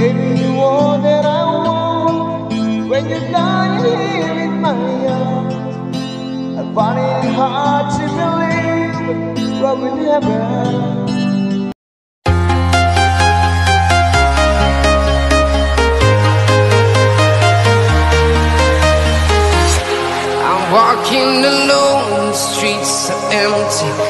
gave you all that I want. When you're lying here in my arms, I find it hard to believe what would happen. I'm walking alone, the streets are empty.